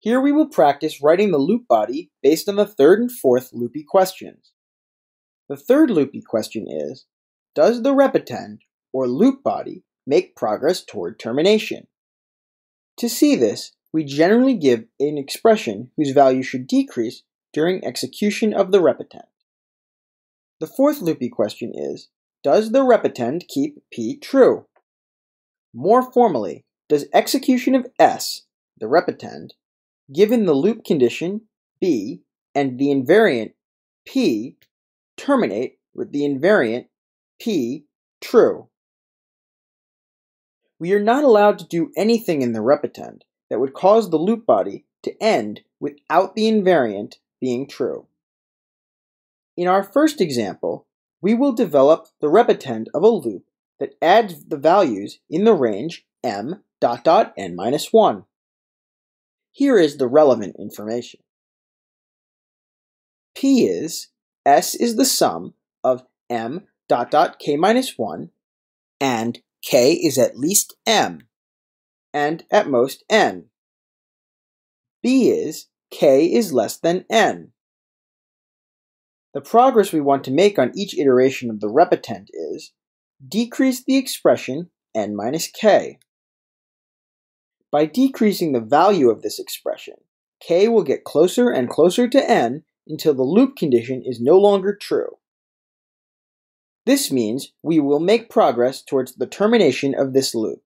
Here we will practice writing the loop body based on the third and fourth loopy questions. The third loopy question is, does the repetend, or loop body, make progress toward termination? To see this, we generally give an expression whose value should decrease during execution of the repetend. The fourth loopy question is, does the repetend keep p true? More formally, does execution of s, the repetend, given the loop condition b and the invariant p, terminate with the invariant p true? We are not allowed to do anything in the repetend that would cause the loop body to end without the invariant being true. In our first example, we will develop the repetend of a loop that adds the values in the range m dot dot n minus 1. Here is the relevant information. P is, S is the sum of m dot dot k minus 1 and k is at least m and at most n. B is, k is less than n. The progress we want to make on each iteration of the repetend is decrease the expression n minus k. By decreasing the value of this expression, k will get closer and closer to n until the loop condition is no longer true. This means we will make progress towards the termination of this loop.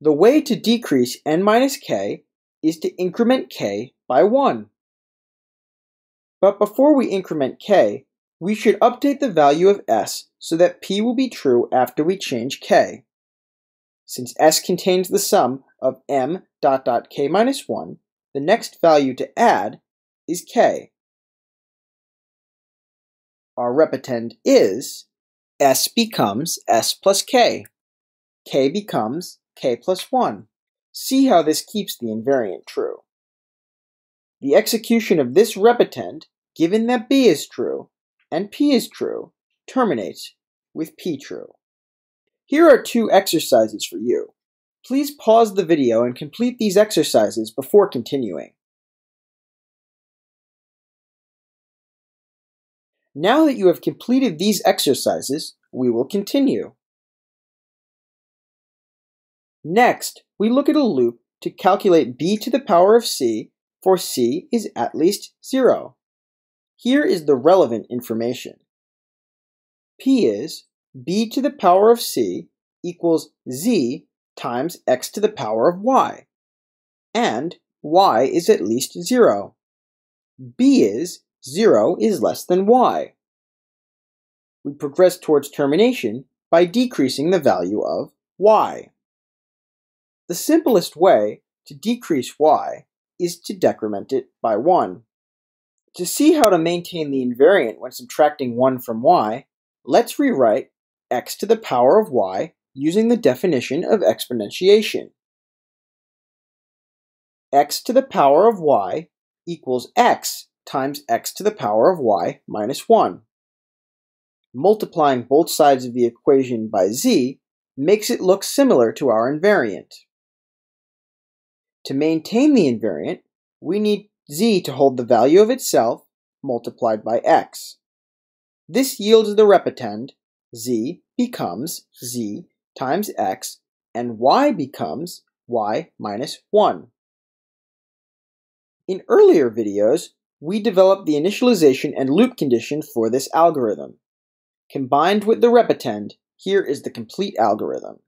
The way to decrease n minus k is to increment k by 1. But before we increment k, we should update the value of s so that p will be true after we change k. Since s contains the sum of m dot dot k minus 1, the next value to add is k. Our repetend is s becomes s plus k. k becomes k plus 1. See how this keeps the invariant true. The execution of this repetend given that B is true and P is true, terminates with P true. Here are two exercises for you. Please pause the video and complete these exercises before continuing. Now that you have completed these exercises, we will continue. Next, we look at a loop to calculate b to the power of c for c is at least 0. Here is the relevant information. P is b to the power of c equals z times x to the power of y, and y is at least 0. b is 0 is less than y. We progress towards termination by decreasing the value of y. The simplest way to decrease y is to decrement it by 1. To see how to maintain the invariant when subtracting 1 from y, let's rewrite x to the power of y using the definition of exponentiation. x to the power of y equals x times x to the power of y minus 1. Multiplying both sides of the equation by z makes it look similar to our invariant. To maintain the invariant, we need z to hold the value of itself multiplied by x. This yields the repetend, z becomes z times x, and y becomes y minus 1. In earlier videos, we developed the initialization and loop condition for this algorithm. Combined with the repetend, here is the complete algorithm.